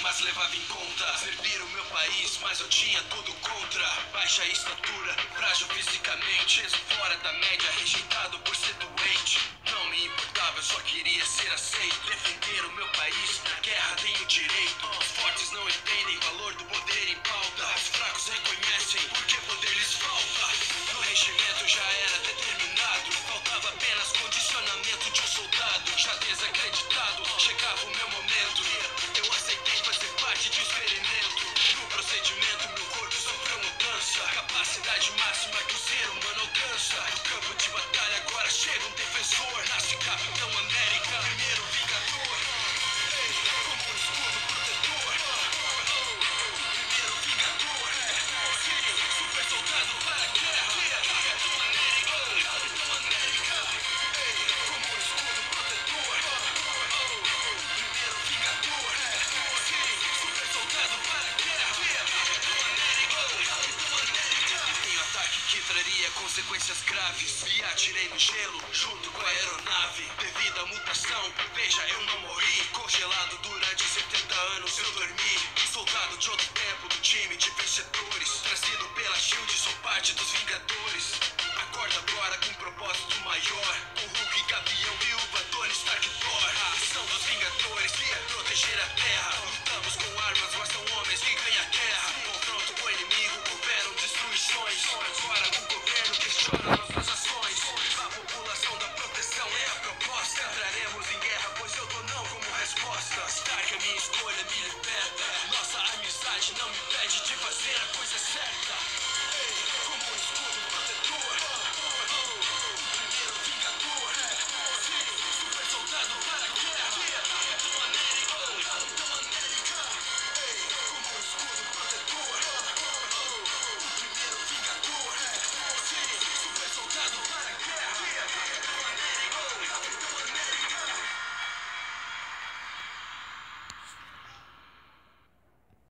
mas levava em conta servir o meu país, mas eu tinha tudo contra. Baixa estatura, frágil fisicamente, fora da média, rejeitado por ser doente. Não me importava, eu só queria ser aceito. Defender o meu país, na guerra tenho direito. Os fortes não entendem valor do poder em pauta. Os fracos reconhecem porque poder lhes falta. No regimento já era determinado, faltava apenas condicionamento de um soldado. Já desacreditado, máxima que o ser humano alcança. No campo de batalha, consequências graves. E atirei no gelo junto com a aeronave. Devido à mutação, veja, eu não morri. Congelado durante 70 anos eu dormi. Soldado de outro tempo do time de vencedores. Trazido pela Shield, sou parte dos Vingadores. Acorda agora com um propósito maior. Com Hulk, Amizade não me impede de fazer a coisa certa.